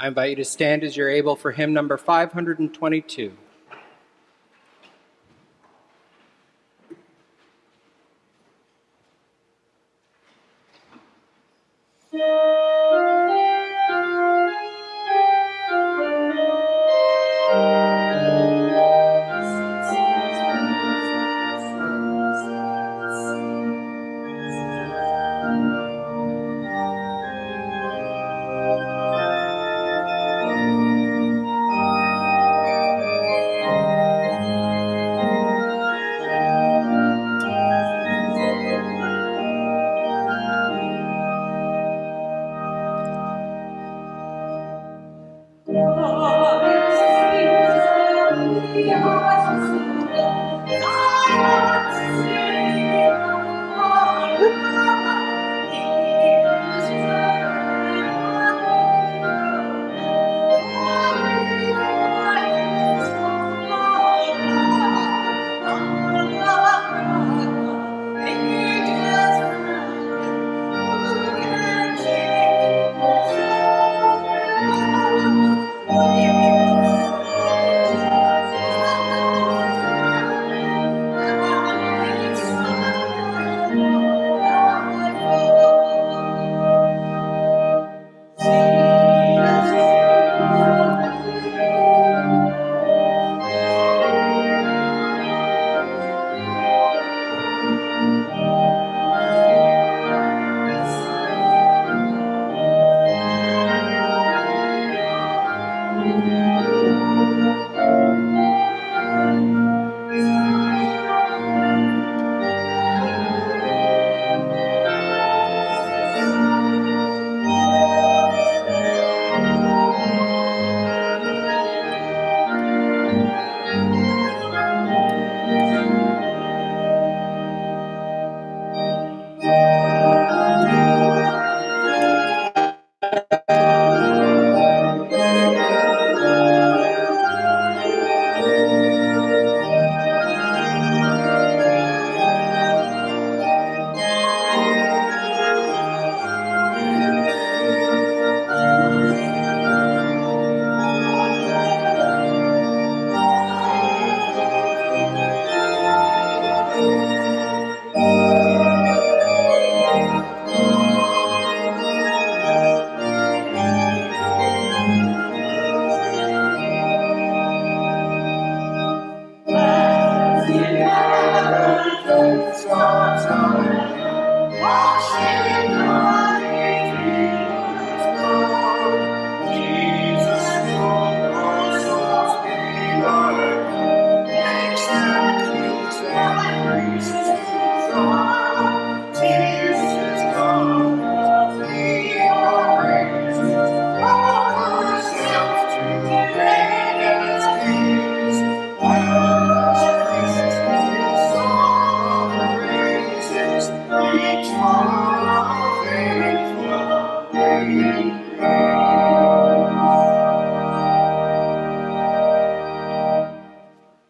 I invite you to stand as you're able for hymn number 522.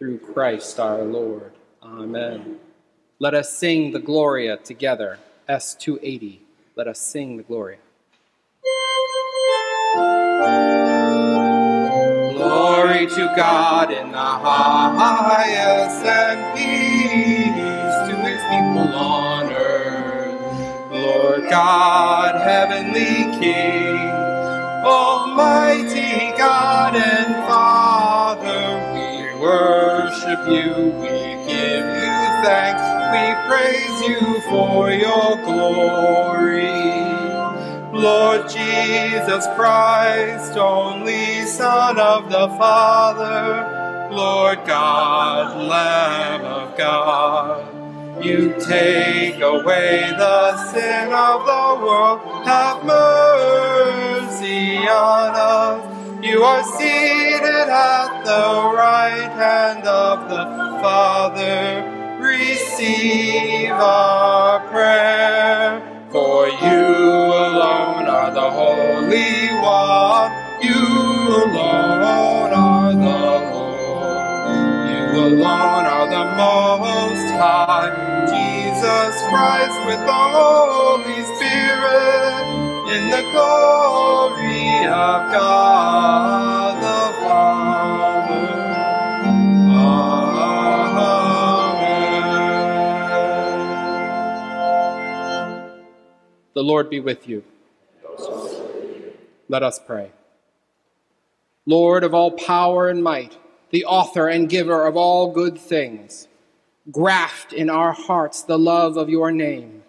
through Christ our Lord. Amen. Let us sing the Gloria together. S280. Let us sing the Gloria. Glory to God in the highest and peace to his people on earth. Lord God, heavenly King, almighty God and Father, worship you, we give you thanks, we praise you for your glory. Lord Jesus Christ, only Son of the Father, Lord God, Lamb of God, you take away the sin of the world, have mercy on us. You are seated at the right hand of the Father. Receive our prayer. For you alone are the Holy One. You alone are the Lord. You alone are the Most High. Jesus Christ with the Holy Spirit in the glory of God the Father. Amen. The Lord be with you. Let us pray. Lord of all power and might, the author and giver of all good things, graft in our hearts the love of your name.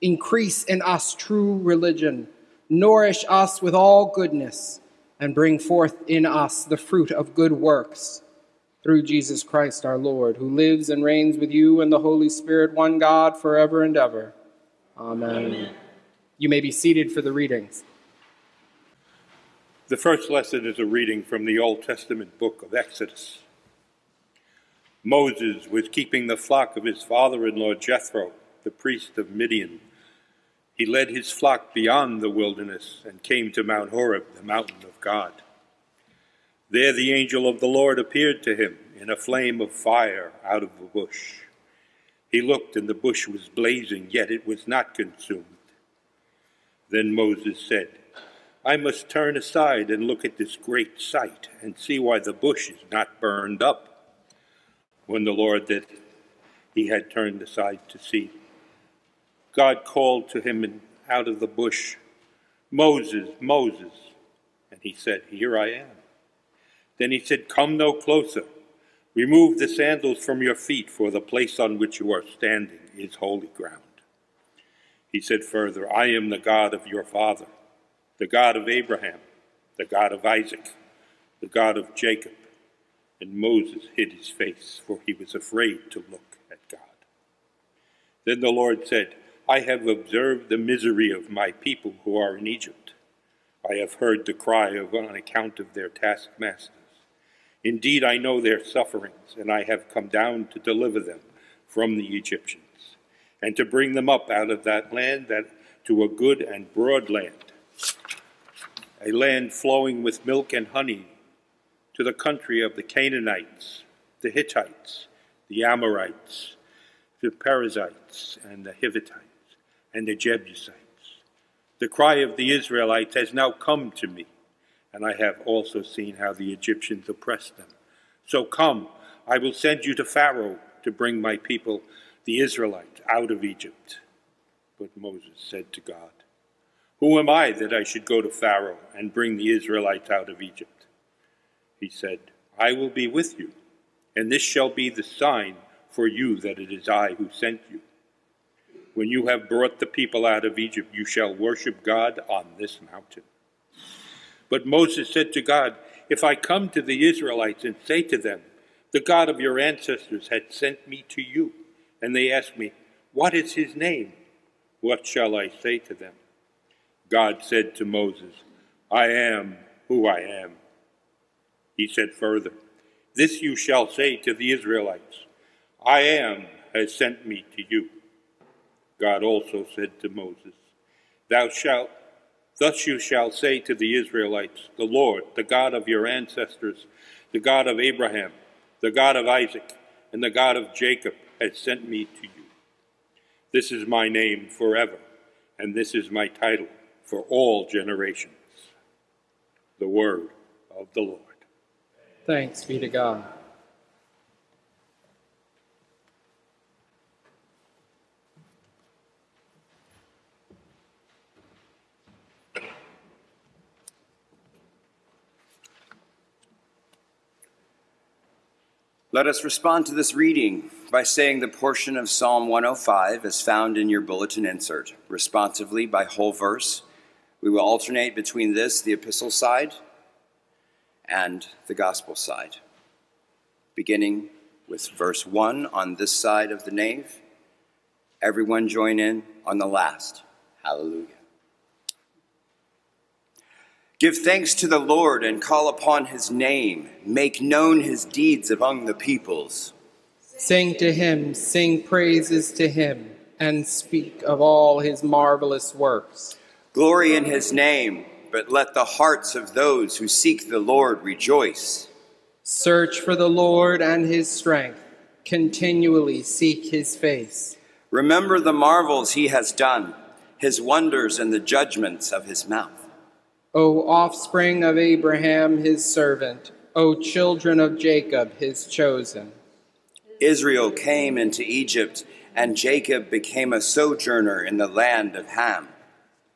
Increase in us true religion. Nourish us with all goodness, and bring forth in us the fruit of good works. Through Jesus Christ our Lord, who lives and reigns with you and the Holy Spirit, one God, forever and ever. Amen. You may be seated for the readings. The first lesson is a reading from the Old Testament book of Exodus. Moses was keeping the flock of his father in law Jethro, the priest of Midian. He led his flock beyond the wilderness and came to Mount Horeb, the mountain of God. There the angel of the Lord appeared to him in a flame of fire out of the bush. He looked, and the bush was blazing, yet it was not consumed. Then Moses said, I must turn aside and look at this great sight and see why the bush is not burned up. When the Lord that he had turned aside to see, God called to him out of the bush, Moses, Moses. And he said, Here I am. Then he said, Come no closer. Remove the sandals from your feet, for the place on which you are standing is holy ground. He said further, I am the God of your father, the God of Abraham, the God of Isaac, the God of Jacob. And Moses hid his face, for he was afraid to look at God. Then the Lord said, I have observed the misery of my people who are in Egypt. I have heard the cry of on account of their taskmasters. Indeed, I know their sufferings, and I have come down to deliver them from the Egyptians, and to bring them up out of that land that to a good and broad land, a land flowing with milk and honey, to the country of the Canaanites, the Hittites, the Amorites, the Perizzites, and the Hivitites, and the Jebusites. The cry of the Israelites has now come to me and I have also seen how the Egyptians oppressed them. So come, I will send you to Pharaoh to bring my people, the Israelites, out of Egypt. But Moses said to God, Who am I that I should go to Pharaoh and bring the Israelites out of Egypt? He said, I will be with you, and this shall be the sign for you that it is I who sent you. When you have brought the people out of Egypt, you shall worship God on this mountain. But Moses said to God, If I come to the Israelites and say to them, The God of your ancestors had sent me to you, and they ask me, What is his name? What shall I say to them? God said to Moses, I am who I am. He said further, This you shall say to the Israelites, I am has sent me to you. God also said to Moses, Thou shalt Thus you shall say to the Israelites, The Lord, the God of your ancestors, the God of Abraham, the God of Isaac, and the God of Jacob has sent me to you. This is my name forever, and this is my title for all generations. The word of the Lord. Thanks be to God. Let us respond to this reading by saying the portion of Psalm 105 as found in your bulletin insert, responsively by whole verse. We will alternate between this, the epistle side, and the gospel side, beginning with verse 1 on this side of the nave. Everyone join in on the last. Hallelujah. Give thanks to the Lord and call upon his name. Make known his deeds among the peoples. Sing to him, sing praises to him, and speak of all his marvelous works. Glory in his name, but let the hearts of those who seek the Lord rejoice. Search for the Lord and his strength, continually seek his face. Remember the marvels he has done, his wonders and the judgments of his mouth. O offspring of Abraham, his servant, O children of Jacob, his chosen. Israel came into Egypt, and Jacob became a sojourner in the land of Ham.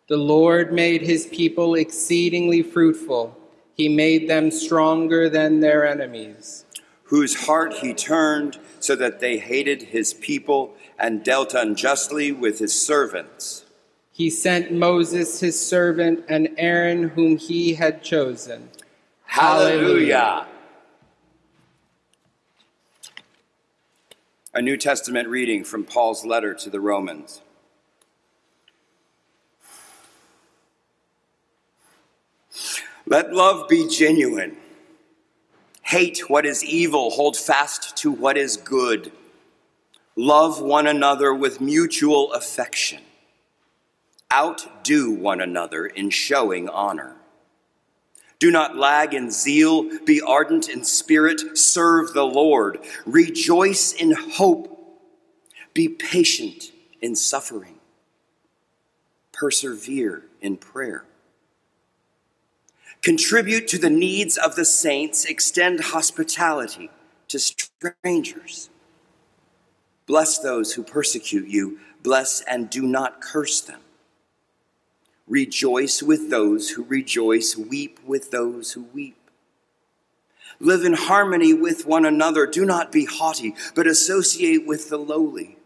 The Lord made his people exceedingly fruitful. He made them stronger than their enemies. Whose heart he turned so that they hated his people and dealt unjustly with his servants. He sent Moses his servant and Aaron whom he had chosen. Hallelujah. A New Testament reading from Paul's letter to the Romans. Let love be genuine. Hate what is evil, hold fast to what is good. Love one another with mutual affection. Outdo one another in showing honor. Do not lag in zeal, be ardent in spirit, serve the Lord. Rejoice in hope, be patient in suffering, persevere in prayer. Contribute to the needs of the saints, extend hospitality to strangers. Bless those who persecute you, bless and do not curse them. Rejoice with those who rejoice, weep with those who weep. Live in harmony with one another. Do not be haughty, but associate with the lowly.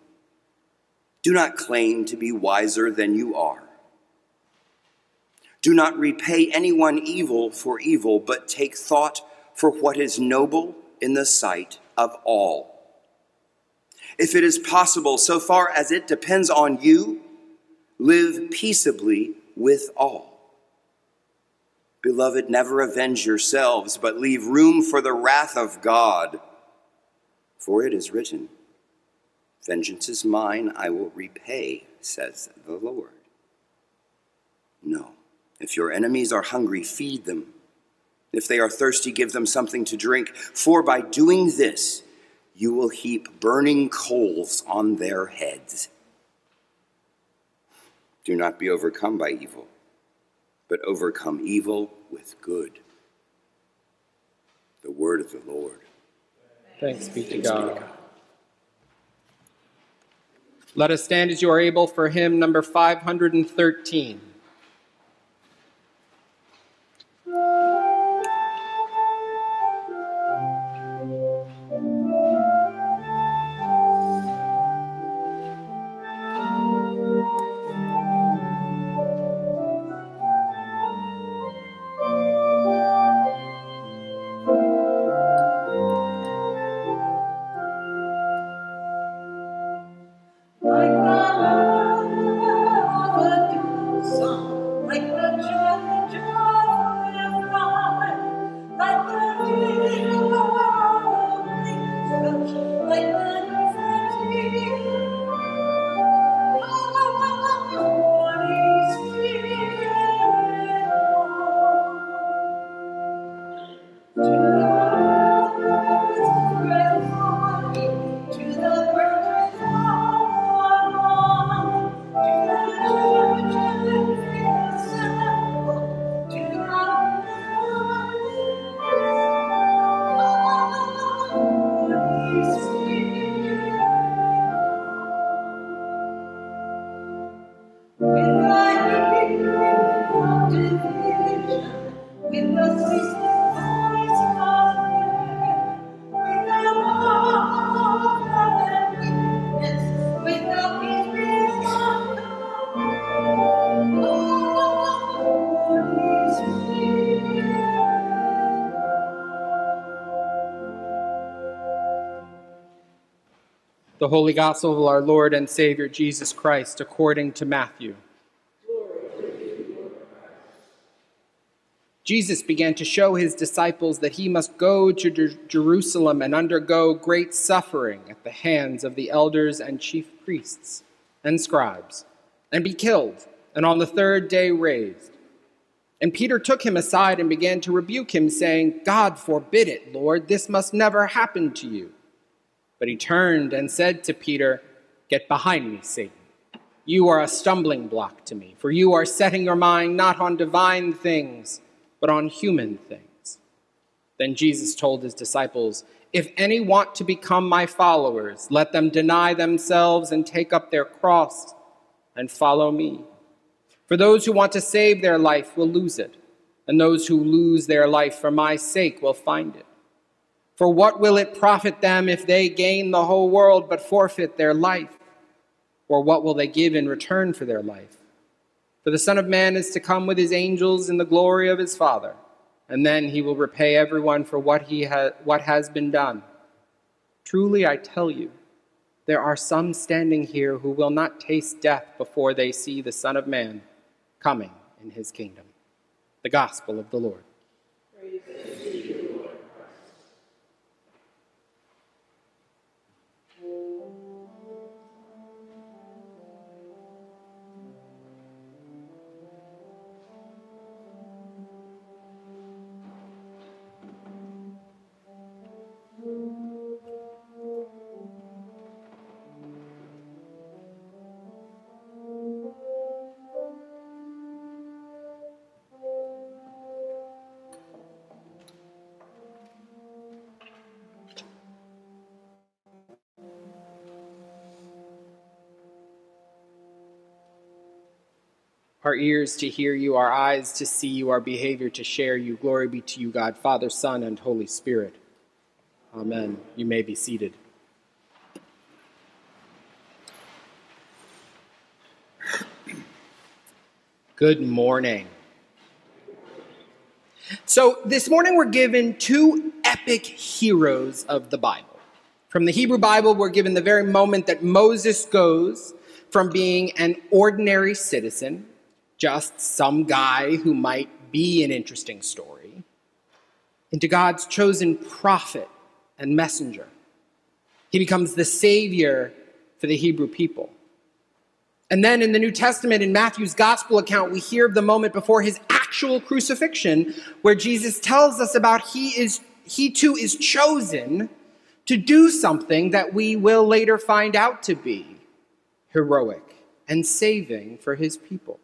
Do not claim to be wiser than you are. Do not repay anyone evil for evil, but take thought for what is noble in the sight of all. If it is possible, so far as it depends on you, live peaceably with all. Beloved, never avenge yourselves, but leave room for the wrath of God. For it is written, Vengeance is mine, I will repay, says the Lord. No. If your enemies are hungry, feed them. If they are thirsty, give them something to drink. For by doing this, you will heap burning coals on their heads. Do not be overcome by evil, but overcome evil with good. The word of the Lord. Thanks be to God. Let us stand as you are able for hymn number 513. The Holy Gospel of our Lord and Savior Jesus Christ according to Matthew. Jesus began to show his disciples that he must go to Jer- Jerusalem and undergo great suffering at the hands of the elders and chief priests and scribes, and be killed, and on the third day raised. And Peter took him aside and began to rebuke him, saying, God forbid it, Lord, this must never happen to you. But he turned and said to Peter, Get behind me, Satan. You are a stumbling block to me, for you are setting your mind not on divine things but on human things. Then Jesus told his disciples, If any want to become my followers, let them deny themselves and take up their cross and follow me. For those who want to save their life will lose it, and those who lose their life for my sake will find it. For what will it profit them if they gain the whole world but forfeit their life? Or what will they give in return for their life? For the Son of Man is to come with his angels in the glory of his Father, and then he will repay everyone for what, he ha- what has been done. Truly, I tell you, there are some standing here who will not taste death before they see the Son of Man coming in his kingdom. The Gospel of the Lord. Our ears to hear you, our eyes to see you, our behavior to share you. Glory be to you, God, Father, Son, and Holy Spirit. Amen. You may be seated. Good morning. So, this morning we're given two epic heroes of the Bible. From the Hebrew Bible, we're given the very moment that Moses goes from being an ordinary citizen just some guy who might be an interesting story, into God's chosen prophet and messenger. He becomes the savior for the Hebrew people. And then in the New Testament, in Matthew's gospel account, we hear of the moment before his actual crucifixion, where Jesus tells us about he is he too is chosen to do something that we will later find out to be heroic and saving for his people.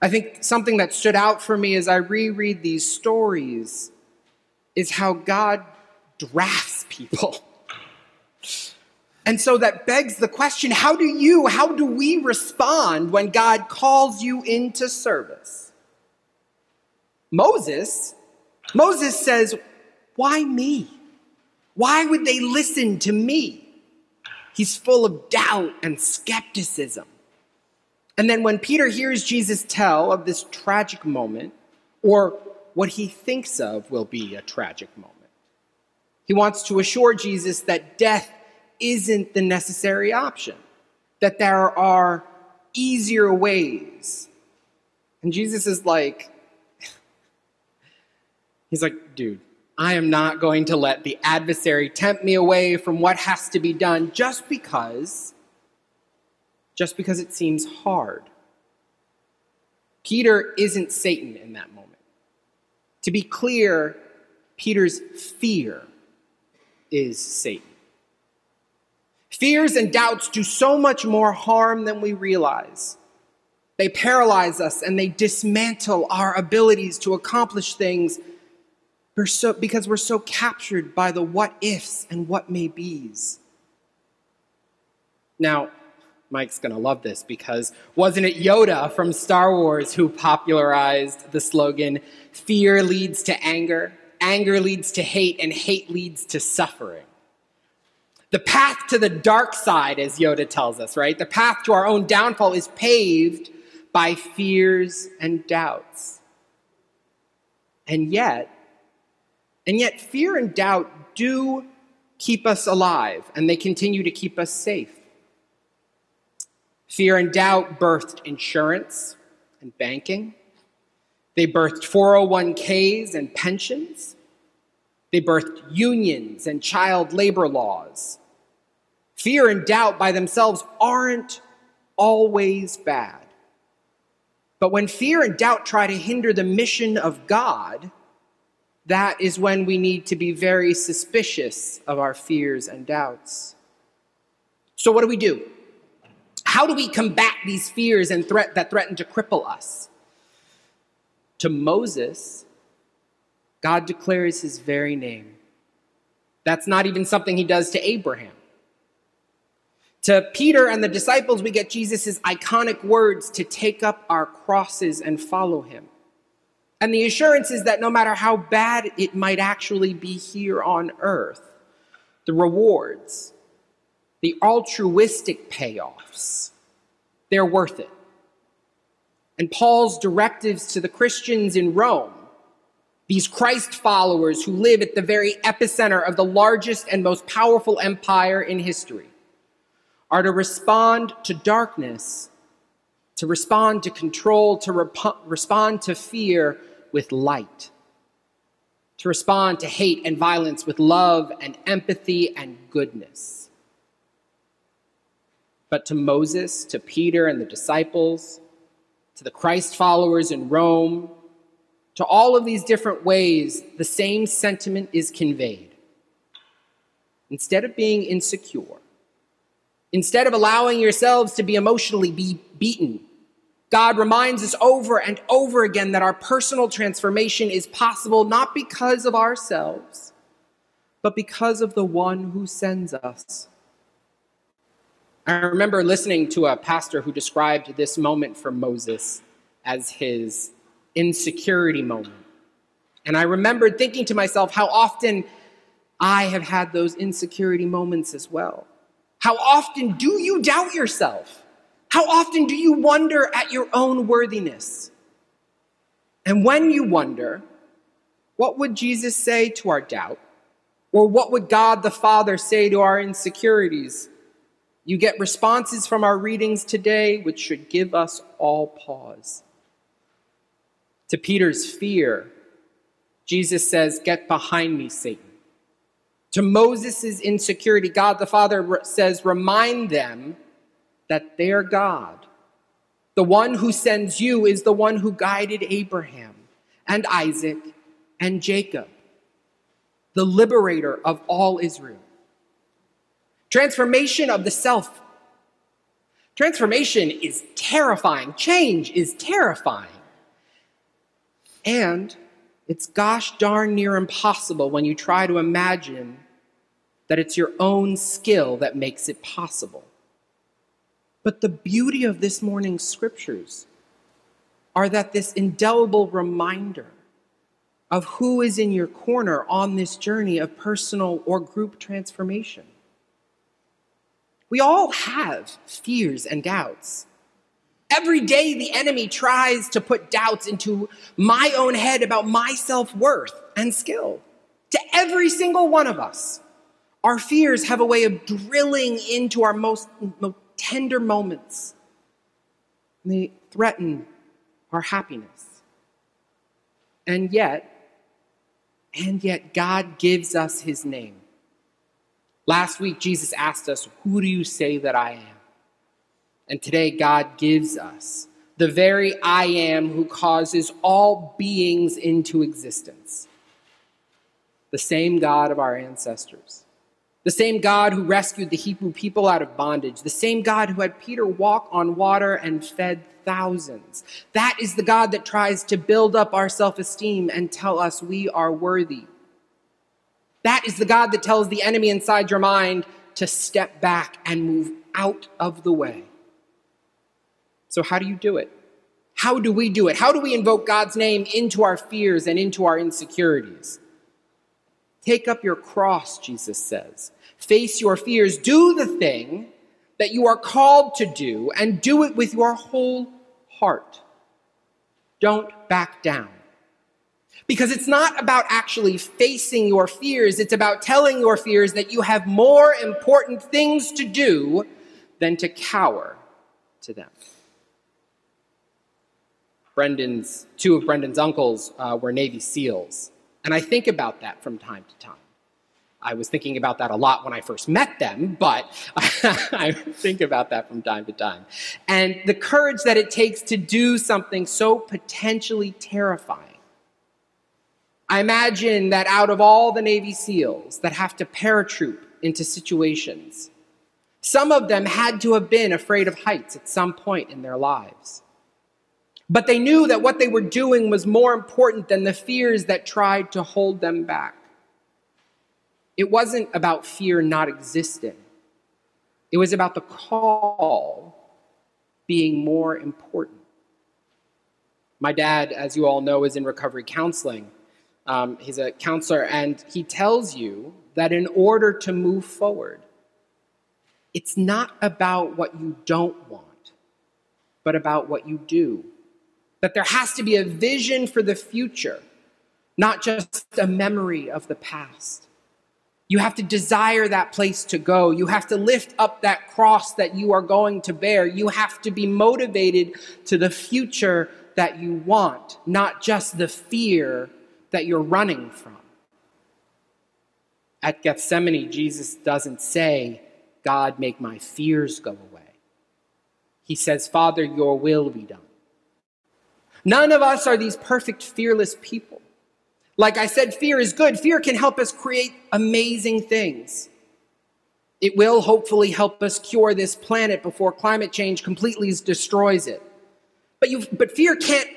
I think something that stood out for me as I reread these stories is how God drafts people. And so that begs the question how do you, how do we respond when God calls you into service? Moses, Moses says, Why me? Why would they listen to me? He's full of doubt and skepticism. And then when Peter hears Jesus tell of this tragic moment, or what he thinks of will be a tragic moment, he wants to assure Jesus that death isn't the necessary option, that there are easier ways. And Jesus is like, he's like, dude, I am not going to let the adversary tempt me away from what has to be done just because just because it seems hard. Peter isn't Satan in that moment. To be clear, Peter's fear is Satan. Fears and doubts do so much more harm than we realize. They paralyze us and they dismantle our abilities to accomplish things we're so, because we're so captured by the what ifs and what may be's. Now, Mike's going to love this because wasn't it Yoda from Star Wars who popularized the slogan, fear leads to anger, anger leads to hate, and hate leads to suffering? The path to the dark side, as Yoda tells us, right? The path to our own downfall is paved by fears and doubts. And yet, and yet, fear and doubt do keep us alive, and they continue to keep us safe. Fear and doubt birthed insurance and banking. They birthed 401ks and pensions. They birthed unions and child labor laws. Fear and doubt by themselves aren't always bad. But when fear and doubt try to hinder the mission of God, that is when we need to be very suspicious of our fears and doubts. So, what do we do? How do we combat these fears and threat that threaten to cripple us? To Moses, God declares his very name. That's not even something he does to Abraham. To Peter and the disciples, we get Jesus' iconic words to take up our crosses and follow him. And the assurance is that no matter how bad it might actually be here on earth, the rewards, the altruistic payoffs, they're worth it. And Paul's directives to the Christians in Rome, these Christ followers who live at the very epicenter of the largest and most powerful empire in history, are to respond to darkness, to respond to control, to rep- respond to fear with light, to respond to hate and violence with love and empathy and goodness. But to Moses, to Peter and the disciples, to the Christ followers in Rome, to all of these different ways, the same sentiment is conveyed. Instead of being insecure, Instead of allowing yourselves to be emotionally be beaten, God reminds us over and over again that our personal transformation is possible not because of ourselves, but because of the one who sends us. I remember listening to a pastor who described this moment for Moses as his insecurity moment. And I remembered thinking to myself how often I have had those insecurity moments as well. How often do you doubt yourself? How often do you wonder at your own worthiness? And when you wonder, what would Jesus say to our doubt? Or what would God the Father say to our insecurities? You get responses from our readings today which should give us all pause. To Peter's fear, Jesus says, Get behind me, Satan. To Moses' insecurity, God the Father says, Remind them that their God. The one who sends you is the one who guided Abraham and Isaac and Jacob, the liberator of all Israel. Transformation of the self. Transformation is terrifying. Change is terrifying. And it's gosh darn near impossible when you try to imagine that it's your own skill that makes it possible. But the beauty of this morning's scriptures are that this indelible reminder of who is in your corner on this journey of personal or group transformation. We all have fears and doubts. Every day, the enemy tries to put doubts into my own head about my self worth and skill. To every single one of us. Our fears have a way of drilling into our most, most tender moments. They threaten our happiness. And yet, and yet, God gives us his name. Last week, Jesus asked us, Who do you say that I am? And today, God gives us the very I am who causes all beings into existence. The same God of our ancestors the same God who rescued the Hebrew people out of bondage, the same God who had Peter walk on water and fed thousands. That is the God that tries to build up our self esteem and tell us we are worthy. That is the God that tells the enemy inside your mind to step back and move out of the way. So, how do you do it? How do we do it? How do we invoke God's name into our fears and into our insecurities? Take up your cross, Jesus says. Face your fears. Do the thing that you are called to do and do it with your whole heart. Don't back down. Because it's not about actually facing your fears, it's about telling your fears that you have more important things to do than to cower to them. Brendan's, two of Brendan's uncles uh, were Navy SEALs. And I think about that from time to time. I was thinking about that a lot when I first met them, but I think about that from time to time. And the courage that it takes to do something so potentially terrifying. I imagine that out of all the Navy SEALs that have to paratroop into situations, some of them had to have been afraid of heights at some point in their lives. But they knew that what they were doing was more important than the fears that tried to hold them back. It wasn't about fear not existing, it was about the call being more important. My dad, as you all know, is in recovery counseling. Um, he's a counselor, and he tells you that in order to move forward, it's not about what you don't want, but about what you do. That there has to be a vision for the future, not just a memory of the past. You have to desire that place to go. You have to lift up that cross that you are going to bear. You have to be motivated to the future that you want, not just the fear that you're running from. At Gethsemane, Jesus doesn't say, God, make my fears go away. He says, Father, your will be done. None of us are these perfect, fearless people. Like I said, fear is good. Fear can help us create amazing things. It will hopefully help us cure this planet before climate change completely destroys it. But, you, but fear can't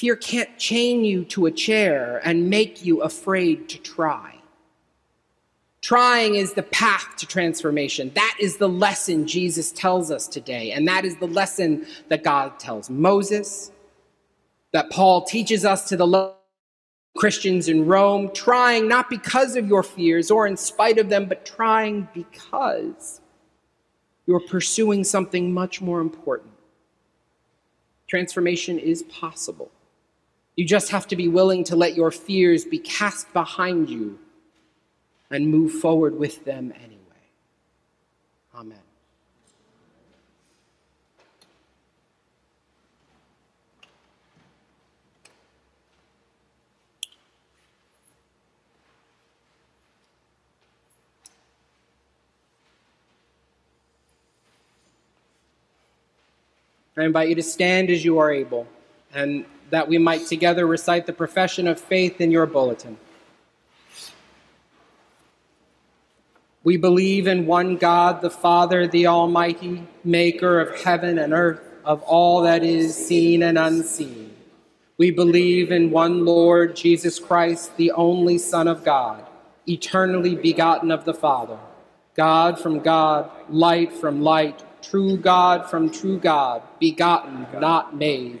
fear can't chain you to a chair and make you afraid to try. Trying is the path to transformation. That is the lesson Jesus tells us today. And that is the lesson that God tells Moses, that Paul teaches us to the Christians in Rome, trying not because of your fears or in spite of them, but trying because you're pursuing something much more important. Transformation is possible. You just have to be willing to let your fears be cast behind you and move forward with them anyway. Amen. I invite you to stand as you are able, and that we might together recite the profession of faith in your bulletin. We believe in one God, the Father, the Almighty, maker of heaven and earth, of all that is seen and unseen. We believe in one Lord, Jesus Christ, the only Son of God, eternally begotten of the Father, God from God, light from light true God from true God, begotten, not made,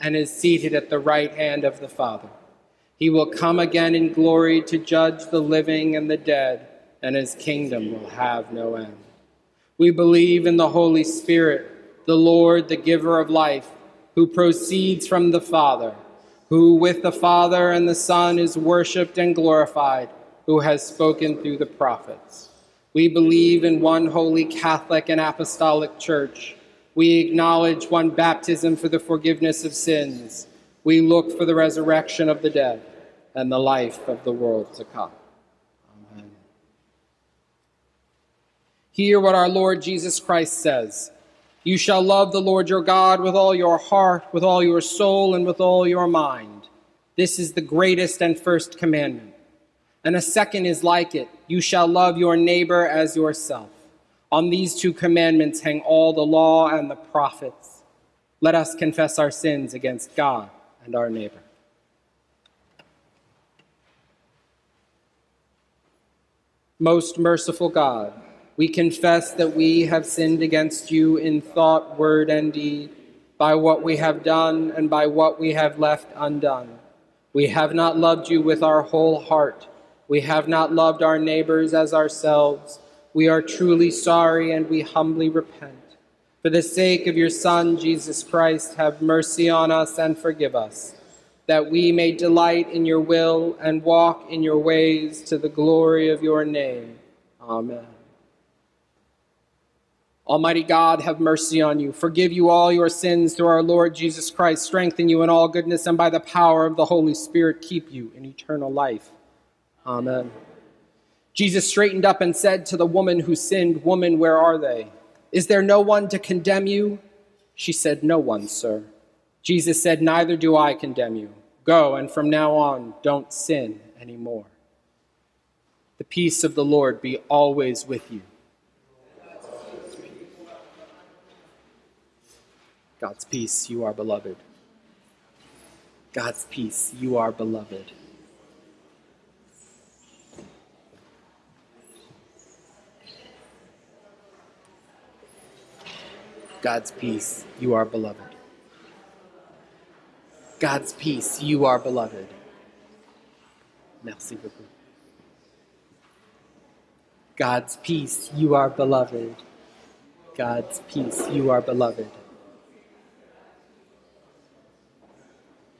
and is seated at the right hand of the Father. He will come again in glory to judge the living and the dead, and his kingdom will have no end. We believe in the Holy Spirit, the Lord, the giver of life, who proceeds from the Father, who with the Father and the Son is worshiped and glorified, who has spoken through the prophets. We believe in one holy Catholic and Apostolic Church we acknowledge one baptism for the forgiveness of sins. We look for the resurrection of the dead and the life of the world to come. Amen. Hear what our Lord Jesus Christ says You shall love the Lord your God with all your heart, with all your soul, and with all your mind. This is the greatest and first commandment. And a second is like it You shall love your neighbor as yourself. On these two commandments hang all the law and the prophets. Let us confess our sins against God and our neighbor. Most merciful God, we confess that we have sinned against you in thought, word, and deed, by what we have done and by what we have left undone. We have not loved you with our whole heart. We have not loved our neighbors as ourselves. We are truly sorry and we humbly repent. For the sake of your Son, Jesus Christ, have mercy on us and forgive us, that we may delight in your will and walk in your ways to the glory of your name. Amen. Almighty God, have mercy on you, forgive you all your sins through our Lord Jesus Christ, strengthen you in all goodness, and by the power of the Holy Spirit, keep you in eternal life. Amen. Jesus straightened up and said to the woman who sinned, Woman, where are they? Is there no one to condemn you? She said, No one, sir. Jesus said, Neither do I condemn you. Go, and from now on, don't sin anymore. The peace of the Lord be always with you. God's peace, you are beloved. God's peace, you are beloved. God's peace, you are beloved. God's peace, you are beloved. Merci beaucoup. God's peace, you are beloved. God's peace, you are beloved.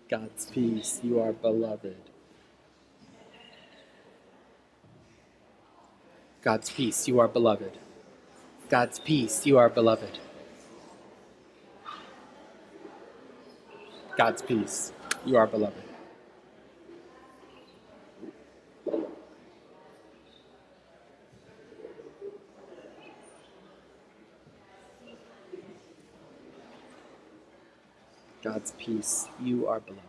God's peace, you are beloved. God's peace, you are beloved. God's peace, you are beloved. God's peace, you are beloved. God's peace, you are beloved.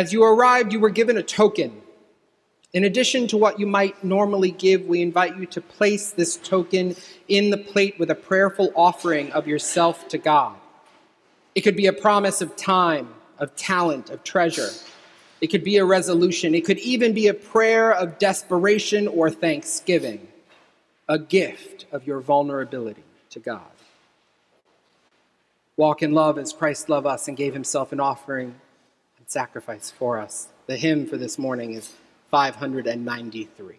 As you arrived, you were given a token. In addition to what you might normally give, we invite you to place this token in the plate with a prayerful offering of yourself to God. It could be a promise of time, of talent, of treasure. It could be a resolution. It could even be a prayer of desperation or thanksgiving, a gift of your vulnerability to God. Walk in love as Christ loved us and gave himself an offering sacrifice for us. The hymn for this morning is 593.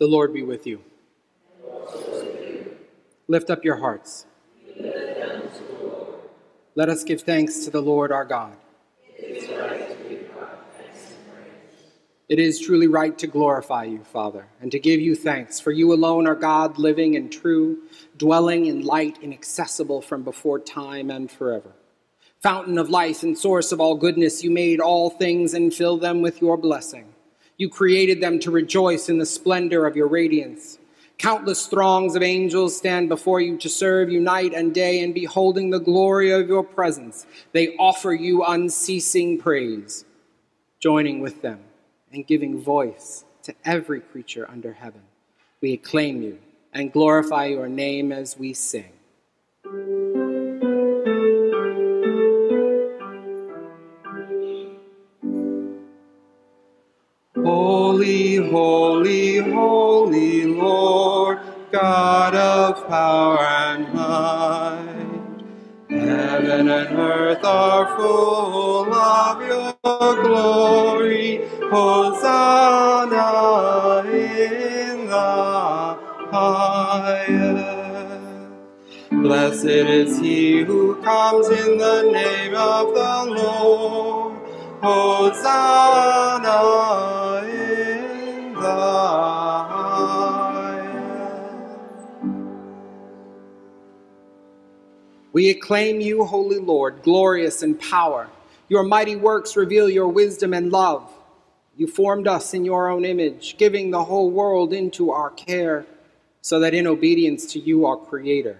The Lord be with you. Lift up your hearts. Let us give thanks to the Lord our God. It is truly right to glorify you, Father, and to give you thanks, for you alone are God, living and true, dwelling in light inaccessible from before time and forever. Fountain of life and source of all goodness, you made all things and fill them with your blessing. You created them to rejoice in the splendor of your radiance. Countless throngs of angels stand before you to serve you night and day, and beholding the glory of your presence, they offer you unceasing praise, joining with them and giving voice to every creature under heaven. We acclaim you and glorify your name as we sing. Holy, holy, Lord, God of power and might. Heaven and earth are full of your glory. Hosanna in the highest. Blessed is he who comes in the name of the Lord. Hosanna We acclaim you, Holy Lord, glorious in power. Your mighty works reveal your wisdom and love. You formed us in your own image, giving the whole world into our care, so that in obedience to you, our Creator,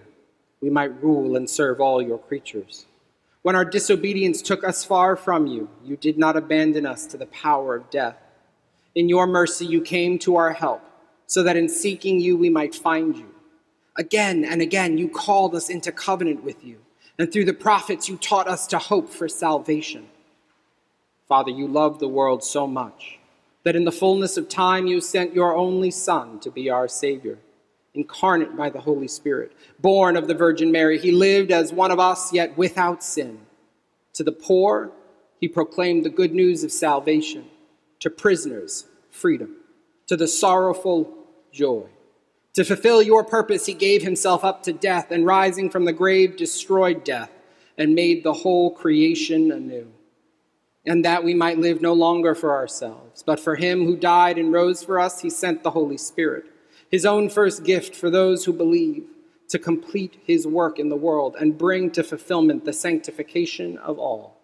we might rule and serve all your creatures. When our disobedience took us far from you, you did not abandon us to the power of death. In your mercy, you came to our help, so that in seeking you, we might find you. Again and again, you called us into covenant with you, and through the prophets, you taught us to hope for salvation. Father, you loved the world so much that in the fullness of time, you sent your only Son to be our Savior incarnate by the Holy Spirit, born of the Virgin Mary. He lived as one of us, yet without sin. To the poor, he proclaimed the good news of salvation. To prisoners, freedom. To the sorrowful, joy. To fulfill your purpose, he gave himself up to death, and rising from the grave, destroyed death and made the whole creation anew. And that we might live no longer for ourselves, but for him who died and rose for us, he sent the Holy Spirit his own first gift for those who believe, to complete his work in the world and bring to fulfillment the sanctification of all.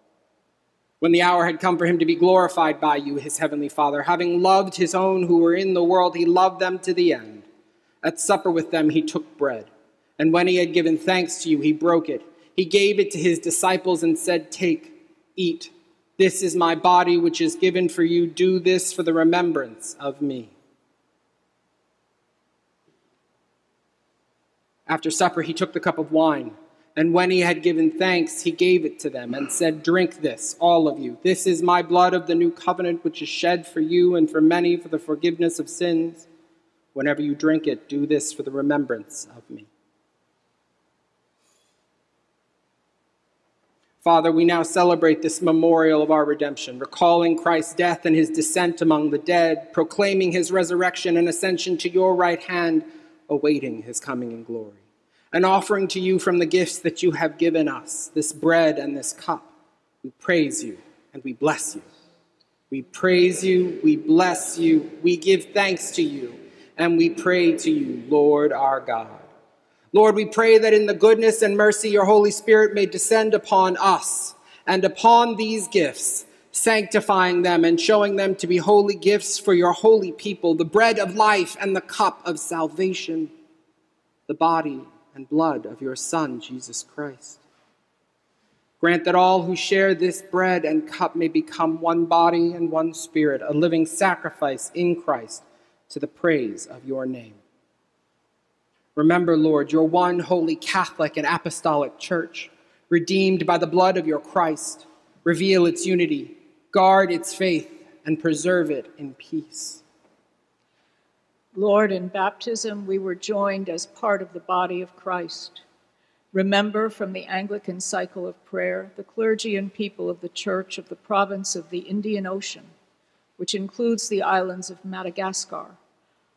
When the hour had come for him to be glorified by you, his heavenly Father, having loved his own who were in the world, he loved them to the end. At supper with them, he took bread, and when he had given thanks to you, he broke it. He gave it to his disciples and said, Take, eat. This is my body, which is given for you. Do this for the remembrance of me. After supper, he took the cup of wine, And when he had given thanks, he gave it to them and said, Drink this, all of you. This is my blood of the new covenant, which is shed for you and for many for the forgiveness of sins. Whenever you drink it, do this for the remembrance of me. Father, we now celebrate this memorial of our redemption, recalling Christ's death and his descent among the dead, proclaiming his resurrection and ascension to your right hand, awaiting his coming in glory an offering to you from the gifts that you have given us, this bread and this cup. We praise you and we bless you. We praise you, we bless you, we give thanks to you, and we pray to you, Lord our God. Lord, we pray that in the goodness and mercy your Holy Spirit may descend upon us and upon these gifts, sanctifying them and showing them to be holy gifts for your holy people, the bread of life and the cup of salvation, the body and blood of your Son, Jesus Christ. Grant that all who share this bread and cup may become one body and one spirit, a living sacrifice in Christ to the praise of your name. Remember, Lord, your one holy Catholic and Apostolic Church, redeemed by the blood of your Christ. Reveal its unity, guard its faith, and preserve it in peace. Lord, in baptism we were joined as part of the body of Christ. Remember from the Anglican cycle of prayer the clergy and people of the Church of the province of the Indian Ocean, which includes the islands of Madagascar,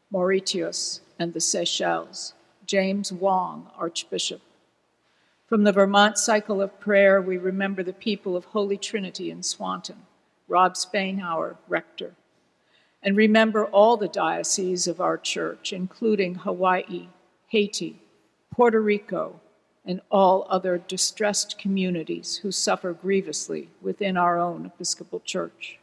Mauritius, and the Seychelles. James Wong, Archbishop. From the Vermont cycle of prayer, we remember the people of Holy Trinity in Swanton, Rob Spainhour, Rector and remember all the dioceses of our church, including Hawaii, Haiti, Puerto Rico, and all other distressed communities who suffer grievously within our own Episcopal Church.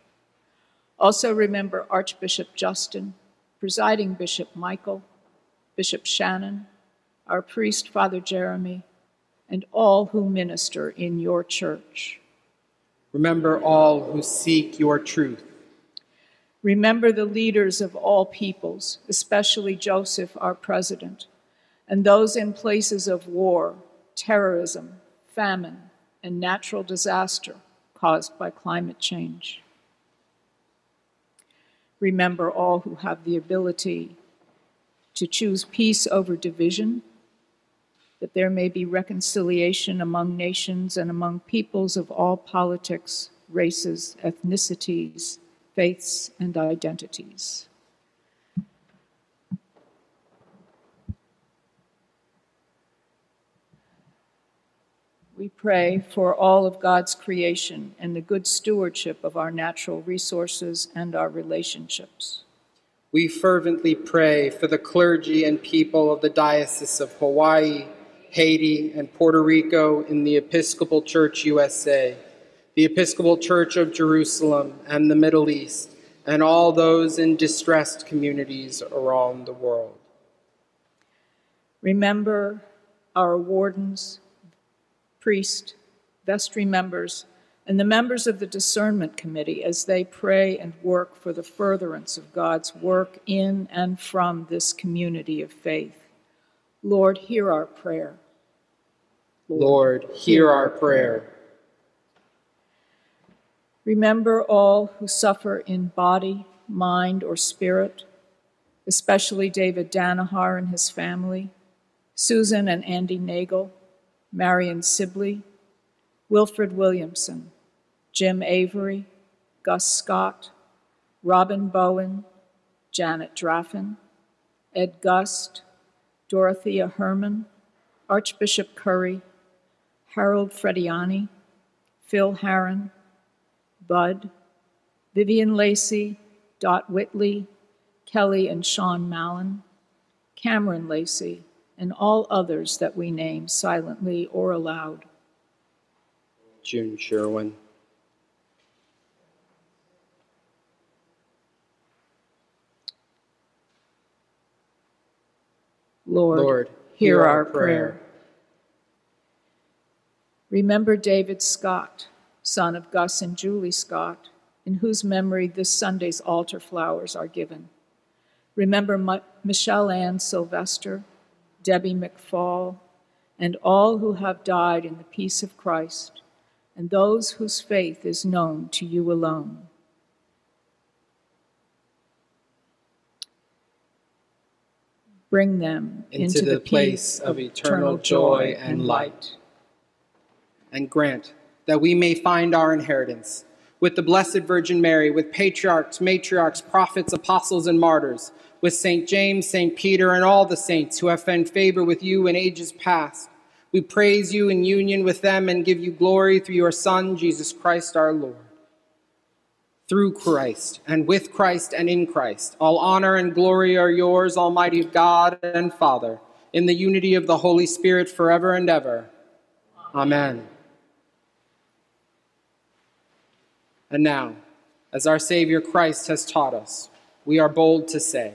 Also remember Archbishop Justin, Presiding Bishop Michael, Bishop Shannon, our priest Father Jeremy, and all who minister in your church. Remember all who seek your truth Remember the leaders of all peoples, especially Joseph, our president, and those in places of war, terrorism, famine, and natural disaster caused by climate change. Remember all who have the ability to choose peace over division, that there may be reconciliation among nations and among peoples of all politics, races, ethnicities, faiths, and identities. We pray for all of God's creation and the good stewardship of our natural resources and our relationships. We fervently pray for the clergy and people of the Diocese of Hawaii, Haiti, and Puerto Rico in the Episcopal Church USA the Episcopal Church of Jerusalem and the Middle East, and all those in distressed communities around the world. Remember our wardens, priest, vestry members, and the members of the discernment committee as they pray and work for the furtherance of God's work in and from this community of faith. Lord, hear our prayer. Lord, hear our prayer. Remember all who suffer in body, mind, or spirit, especially David Danahar and his family, Susan and Andy Nagel, Marion Sibley, Wilfred Williamson, Jim Avery, Gus Scott, Robin Bowen, Janet Draffin, Ed Gust, Dorothea Herman, Archbishop Curry, Harold Frediani, Phil Harron, Bud, Vivian Lacey, Dot Whitley, Kelly and Sean Mallon, Cameron Lacey, and all others that we name silently or aloud. June Sherwin. Lord, Lord hear, hear our, our prayer. prayer. Remember David Scott son of Gus and Julie Scott, in whose memory this Sunday's altar flowers are given. Remember Michelle Ann Sylvester, Debbie McFall, and all who have died in the peace of Christ, and those whose faith is known to you alone. Bring them into, the, place of eternal joy and light. And grant that we may find our inheritance with the Blessed Virgin Mary, with patriarchs, matriarchs, prophets, apostles, and martyrs, with St. James, St. Peter, and all the saints who have found favor with you in ages past. We praise you in union with them and give you glory through your Son, Jesus Christ our Lord. Through Christ, and with Christ, and in Christ, all honor and glory are yours, Almighty God and Father, in the unity of the Holy Spirit forever and ever. Amen. And now, as our Savior Christ has taught us, we are bold to say,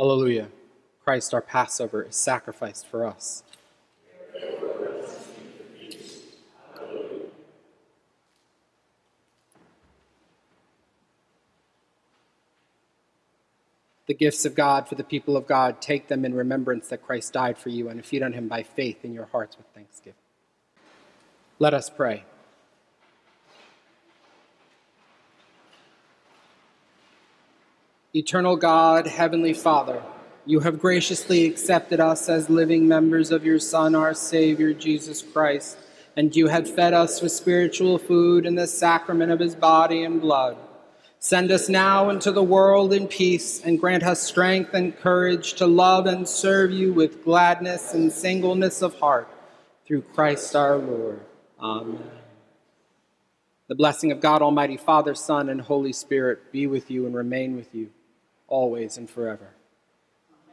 Hallelujah. Christ, our Passover, is sacrificed for us. The gifts of God for the people of God, take them in remembrance that Christ died for you and feed on him by faith in your hearts with thanksgiving. Let us pray. Eternal God, Heavenly Father, you have graciously accepted us as living members of your Son, our Savior, Jesus Christ, and you have fed us with spiritual food in the sacrament of his body and blood. Send us now into the world in peace and grant us strength and courage to love and serve you with gladness and singleness of heart through Christ our Lord. Amen. The blessing of God Almighty, Father, Son, and Holy Spirit be with you and remain with you always and forever.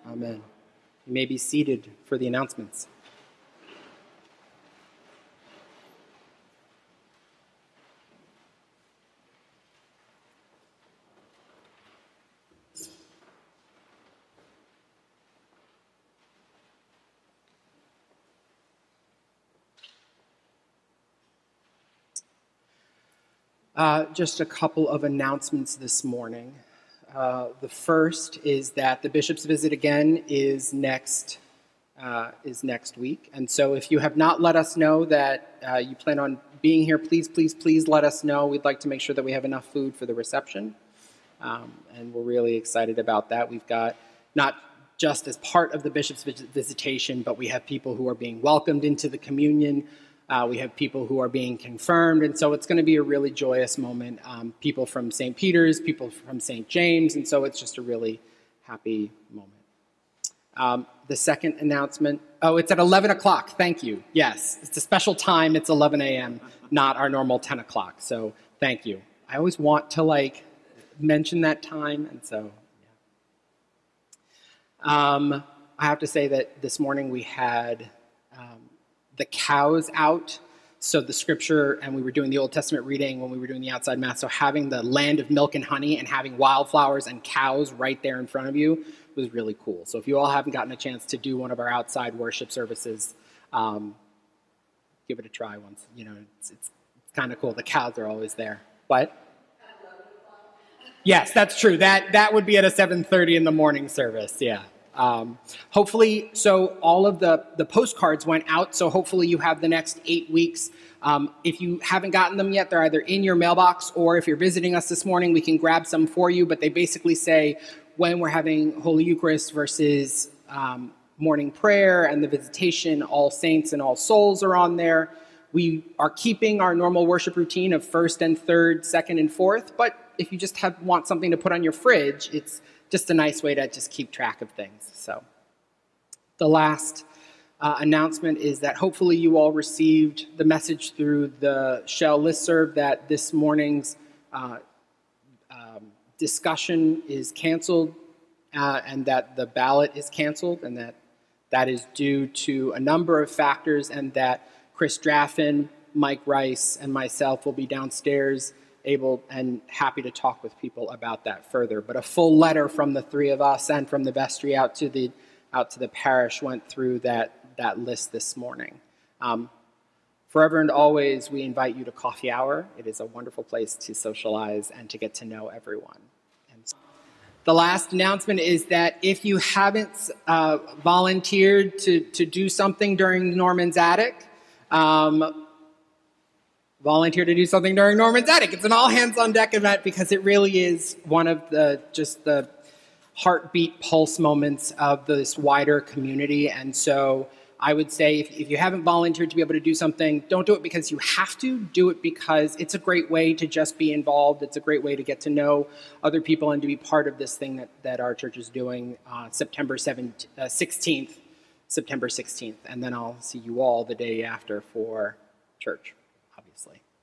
Amen. You may be seated for the announcements. Uh, just a couple of announcements this morning. Uh, the first is that the bishop's visit again is next uh, is next week, and so if you have not let us know that uh, you plan on being here, please, please, please let us know. We'd like to make sure that we have enough food for the reception, um, and we're really excited about that. We've got not just as part of the bishop's visitation, but we have people who are being welcomed into the communion. Uh, we have people who are being confirmed, and so it's going to be a really joyous moment. Um, people from St. Peter's, people from St. James, and so it's just a really happy moment. Um, the second announcement oh, it's at 11 o'clock. Thank you. Yes, it's a special time. It's 11 a.m., not our normal 10 o'clock. So thank you. I always want to like mention that time, and so. Um, I have to say that this morning we had the cows out. So the scripture, and we were doing the Old Testament reading when we were doing the outside mass. So having the land of milk and honey and having wildflowers and cows right there in front of you was really cool. So if you all haven't gotten a chance to do one of our outside worship services, um, give it a try once. You know, it's, it's kind of cool. The cows are always there. What? Yes, that's true. That that would be at a 7:30 in the morning service. Yeah. Um, hopefully, so all of the, the postcards went out, so hopefully you have the next eight weeks. Um, if you haven't gotten them yet, they're either in your mailbox or if you're visiting us this morning, we can grab some for you. But they basically say when we're having Holy Eucharist versus um, morning prayer and the visitation, all saints and all souls are on there. We are keeping our normal worship routine of first and third, second and fourth, but if you just have, want something to put on your fridge, it's just a nice way to just keep track of things. So, the last uh, announcement is that hopefully you all received the message through the Shell listserv that this morning's uh, um, discussion is canceled uh, and that the ballot is canceled and that that is due to a number of factors and that Chris Draffin, Mike Rice, and myself will be downstairs able and happy to talk with people about that further. But a full letter from the three of us and from the vestry out to the out to the parish went through that that list this morning. Um, forever and always, we invite you to coffee hour. It is a wonderful place to socialize and to get to know everyone. And the last announcement is that if you haven't uh, volunteered to, to do something during Norman's Attic, um, volunteer to do something during Norman's Attic. It's an all hands on deck event because it really is one of the just the heartbeat pulse moments of this wider community. And so I would say if, if, you haven't volunteered to be able to do something, don't do it because you have to. Do it because it's a great way to just be involved. It's a great way to get to know other people and to be part of this thing that, that our church is doing uh, September 17th, uh, 16th. September 16th. And then I'll see you all the day after for church,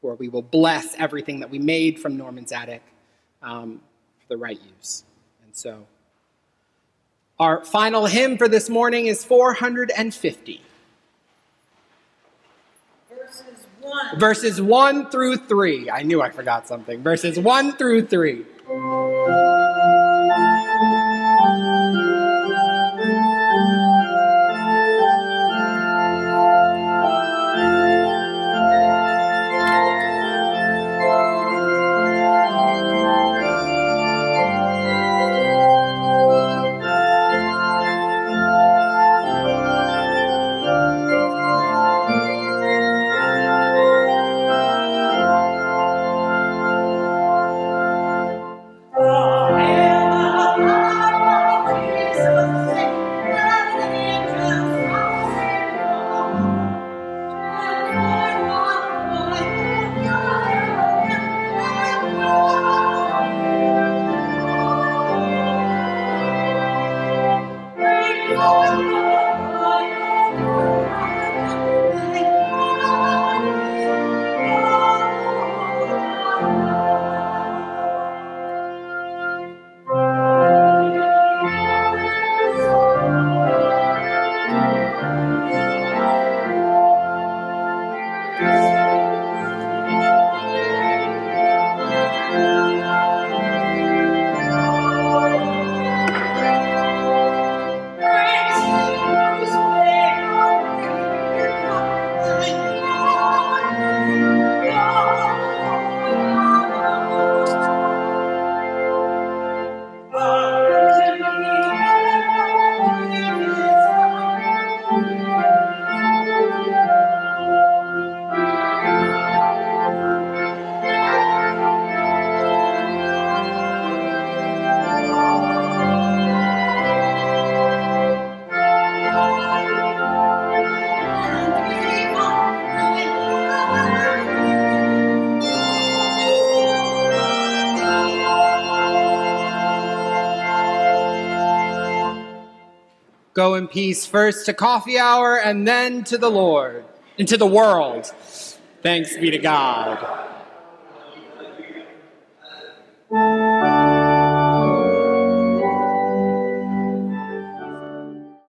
where we will bless everything that we made from Norman's Attic um, for the right use. And so. Our final hymn for this morning is 450. Verses 1. Verses 1 through 3. I knew I forgot something. Verses 1 through 3. Go in peace first to coffee hour and then to the Lord, into the world. Thanks be to God.